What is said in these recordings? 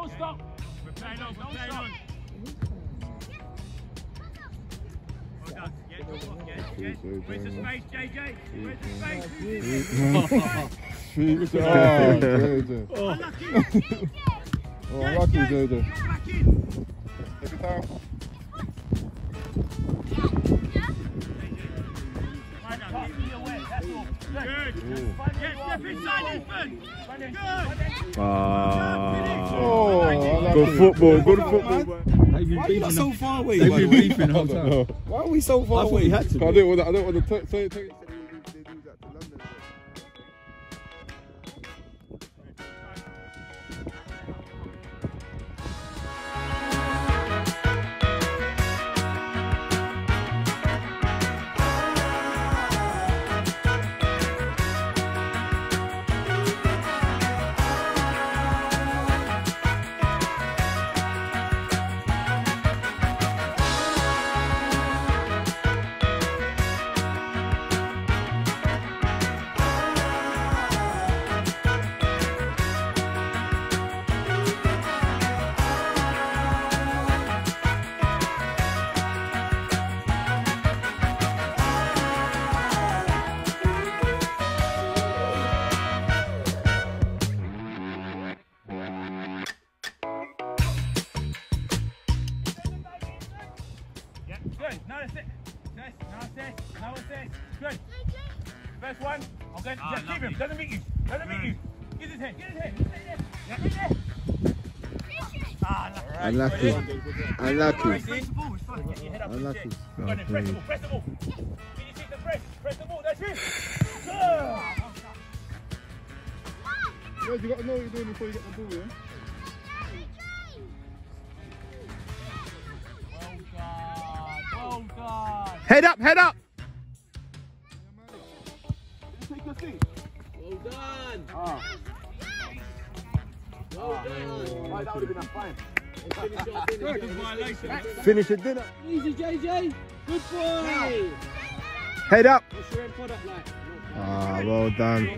don't stop. We're playing on, Don't playing stop. on. Well. Yeah, good. Yeah, yeah. Where's the space, JJ? Where's the space? This? Oh, JJ. Oh, lucky. JJ. Take your time. Good. Ooh. Yeah, step inside, Ethan. Good. Ah. Unlucky. Good football, good football. Why are you so far away? They've been beefing the whole time. Why are we so far away? I don't want to, I don't want to good. Now that's it. Assist. Now assist. Good. First one. I'm going to Ah, just keep him. lovely. Doesn't meet you. Doesn't meet you. Get his head. Get his head. Stay there. Stay there. Ah, Unlucky. Unlucky. Press the ball. It's fine. Get your head up. Unlucky. Go on then. Press the ball. Press the ball. Can you take the press? Press the ball. That's it. Good. Wait, you got to know what you're doing before you get the ball, yeah? Head up, head up. Take your seat. Well done. Ah. Well done. Right, that would have been a fine. Finish your dinner. Finish your dinner. Easy, JJ. Good boy. Head up. What's your end product like? Ah, well done.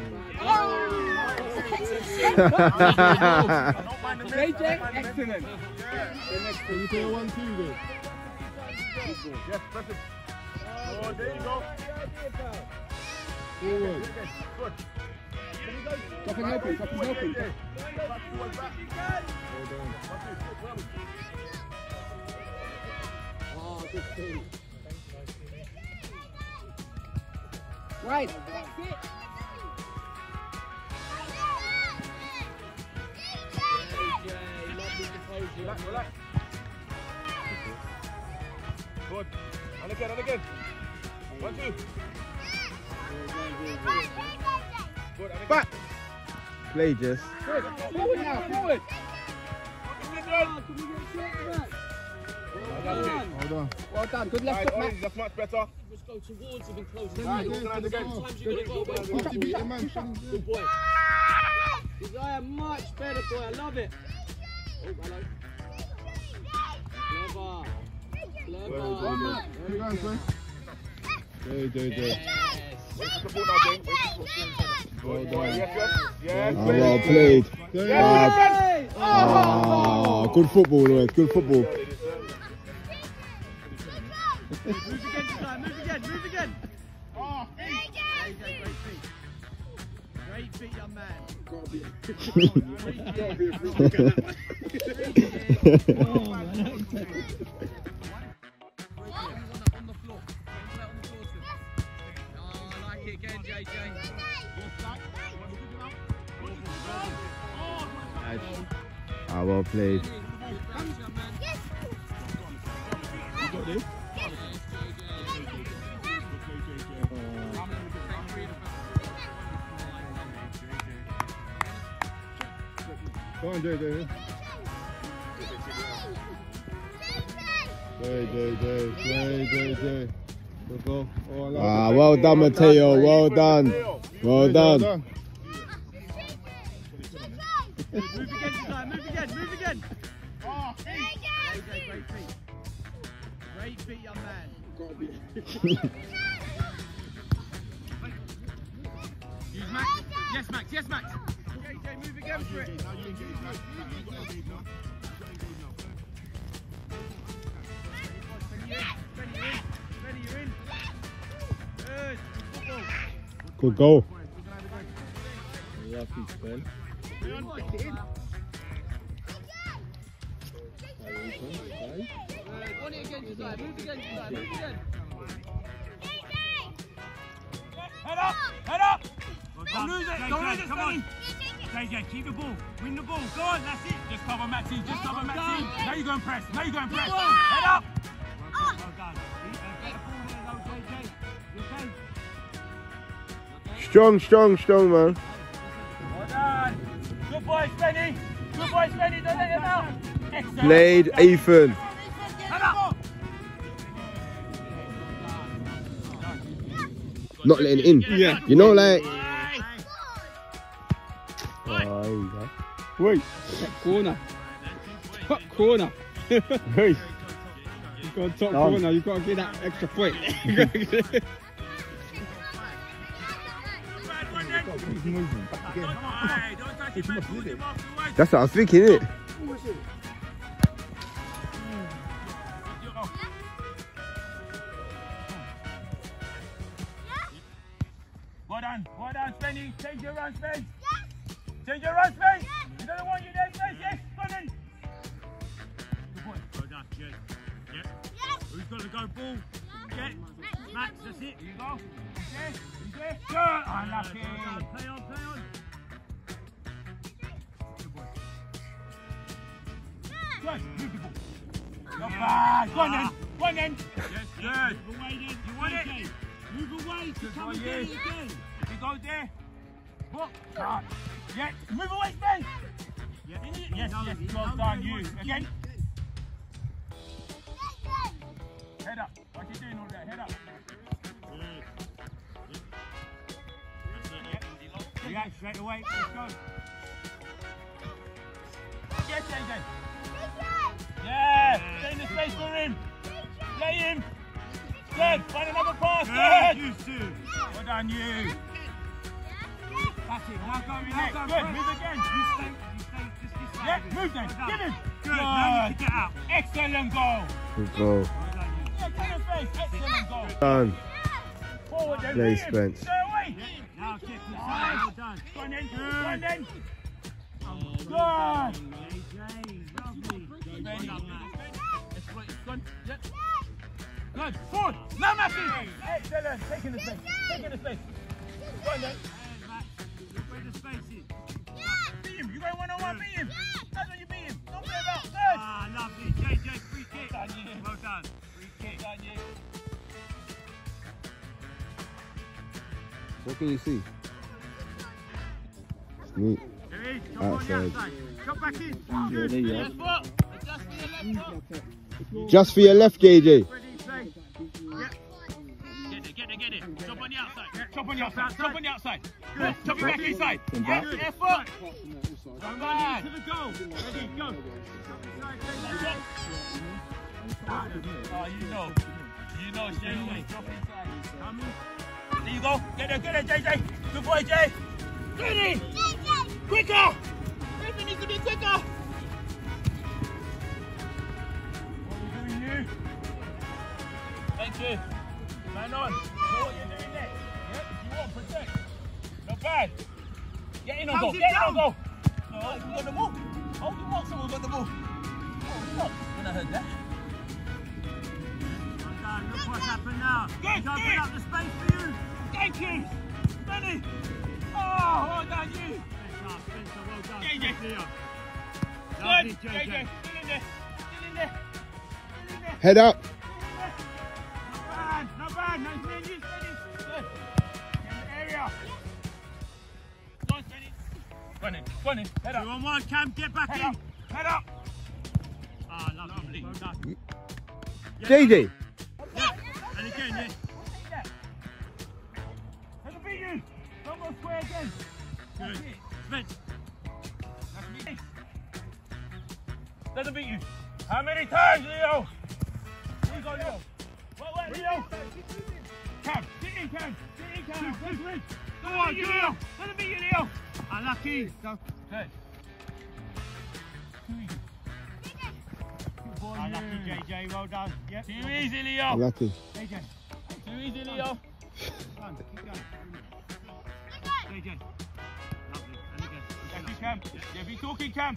JJ, excellent. Can you play one, two. Yes, press it. Oh, there you go. Forward. Good. Drop and help him, drop and help him. Oh, good thing. Right. JJ, lovely. Relax, relax. Good. And again, and again. Back. Play just. Good. Forward now, forward. Well done. Hold on. Well done. Good left foot, Matt. that's much better. Just go towards him and close him. Right, go organise for the again. ball. Sometimes you gotta go away. Once you beat the man, finish it. Good boy. Desire much better, boy. I love it. Oh, hello. Clever. Clever. Keep going, son. J, J, J. Yes. Wait for the ball now, Jane. Wait for the ball. Well Good boy. done. Yes, yes. Yes. Ah, well played. J, Ah, ah, good football, Lloyd. Good football. Move again, Desire. Move again. Move again. Oh, feet. JJ, great feet. Great feet, young man. on Ah, well played. Go on, J, J. J, J, J. Goal. Oh, Ah, it. well done, Mateo. Well done. Well J, done. Move again. Move again. Move again. Oh, great feet. Great feet, young man. Use Max. Yes, Max. Yes, Max. JJ, move again for it. Again, Josiah. Move again. Head up! Head up! Don't lose it! Don't lose it, come on. JJ, keep the ball. Win the ball. Go on, that's it. Just cover Maxi. Just cover Maxi. Now you go and press. Now you go and press. Head up! Strong, strong, strong, man. Well done. Good boy, Spenny. Good boy, Spenny. Don't let him out. Excellent. Played Ethan. Not letting in. Yeah. You know, like. Oh, there you go. Wait. Top corner. Top corner. hey. You got top corner. You got to get that extra point. That's what I was thinking, innit? Well done, well done, Spenny. Change your run, Spen. Change your run, Spen. He doesn't want you there, Spen. Yes, go on. Good boy. Well done, Jay. Yep. Who's got to go ball? Get. Max, that's it. You go. He's Good. The ball. Not on then. Then. Yes, Good. Move away then. Move away come again. You go there. What? Yeah. Move away. Yeah. Yes, yes. Well done, you. Again. Head up. What you doing all that? Head up. Yeah. Straight away. Let's go. Yes, JJ. Yeah. Stay in the space for him. Play him. Good. Find another pass. Good. Good. You two. Well done, you. That's it. Now go, Good. now go. Good. Move again. You stay, you stay just this side. Yeah, move then. Well. Give him. Good. Now you Good. kick it out. Excellent goal. Good goal. Well. Yeah, turn his face. Excellent goal. Done. Forward then. Play beat him. Spence. Stay away. Now kick this side. Well done. Go on then. Go on. Let's go. On. Good. Forward. Now, Matthew. Excellent. Taking the space. Taking the space. Go on then. Where the space is. Beat him. You go one on one. Beat him. That's when you beat him. Don't play about. Good. Ah, lovely. JJ, free kick. Well done. Well done. Free kick. Well done. What can you see? In. Yeah, there you are. foot. Adjust for your left foot. Just for your left, JJ. Ready, play. Yeah. Get it, get it, get it. Chop on the outside. Chop on the outside. Chop on the outside. Good. Chop it back inside. Come Yeah, left foot. Come Come on on. the goal. Ready, go. Oh, you know. You know, JJ. Drop inside. There you go. Get there, get there, JJ. Good boy, Jay. Ready. Quicker. Everything needs to be quicker. Thank you. Man on. Know what you're doing there? Yep. You want protect. Not bad. Get in on Comes goal. Get in on down. goal. No, we got the ball. Oh, you want someone got the ball. Oh, stop. When I heard that. Done. Look what's happened now. Good, He's opened good. up the space for you. Thank you. Benny. Oh, well done, you. Spencer, Spencer, well done. JJ. Lovely. Still in there. Still in there. Still in there. Head up. Not bad, not bad. Nice you. Good. In on in. Head up. on one, Cam, get back Head in. up. Head up. Ah, lovely. Done. Yeah, JJ. Yeah. And again, yeah. Let him beat you. Don't go square again. Good. Spence. Let him beat you. How many times, Leo? Here you go, Leo. Wait, wait, Leo. Cam, sit in, Cam. Sit in, Cam. Go on, Leo. Let him beat you, Leo. Unlucky. Go. Good. Too easy. Good boy, Unlucky, you. JJ. Well done. Yep. Too easy, Leo. Lucky. JJ. Too easy, Leo. Run. Keep going. JJ. Lovely. And again. Thank you, Cam. Yeah, be talking, Cam.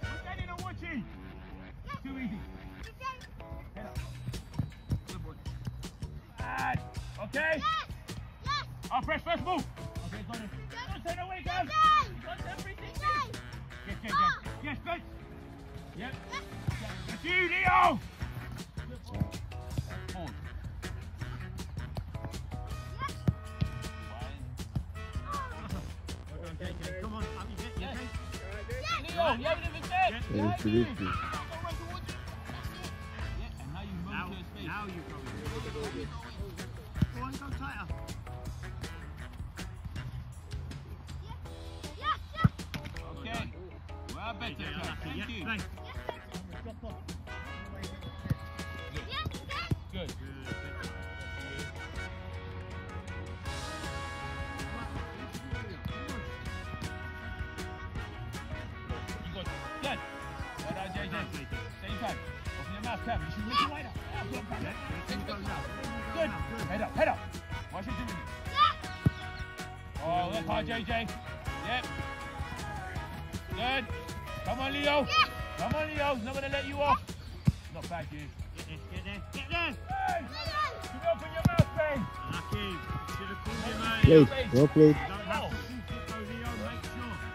okay. I'll press first move. Okay, go on. Don't turn away, Cam. You got everything. Yes, yes, yes. Ah! Yes, good. Yep. That's you, Leo. Pause. Well done, JJ. Come on. Up you get. You Yes. okay? Leo, you haven't even said. Yeah, Well. Same time. Open your mouth. You. Yeah, good. Head up, head up. Watch it doing it. Oh, look hard, JJ. Yep. Good. Come on, Leo. Come on, Leo. He's not going to let you off. Not bad, you. Get there, get there, get there. Hey! You open your mouth, Ben. Unlucky. Should have him earlier. Played. Well played. Make.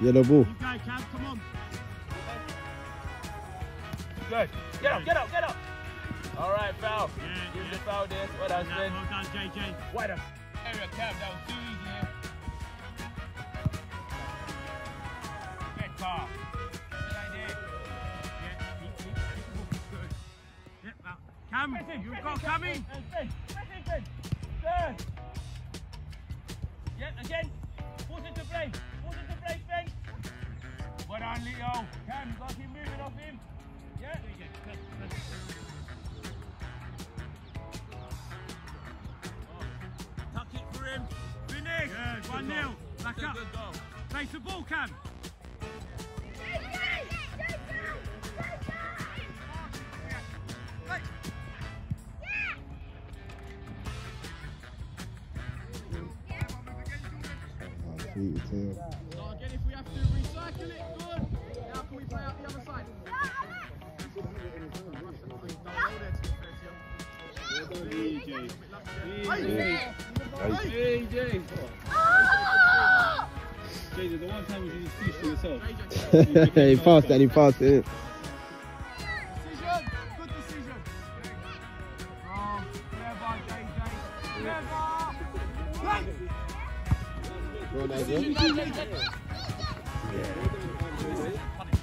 Yellow ball. You. Good. Get up, get up, get up. All right, foul. Yeah, Use yeah. the foul there. Well done, Well Ben. done, JJ. Wider. Area cap, that was too easy here. Good. Yep, well, you've press got in, coming. Cam. Ben, press in, Ben. Good. Yeah, again. Force it to play. Force it to play, Ben. Well done, Leo. Cam, you got keep moving off him. Yeah. Tuck it for him. Finish. Good, 1 good 0. goal. Back That's up. good goal. Face the ball, Cam. Sweet tail. So again, if we have to recycle it, good. Now can we play out the other side? AJ. JJ, the one time you just speak for yourself. he passed that, he passed it. Decision, good decision. Oh,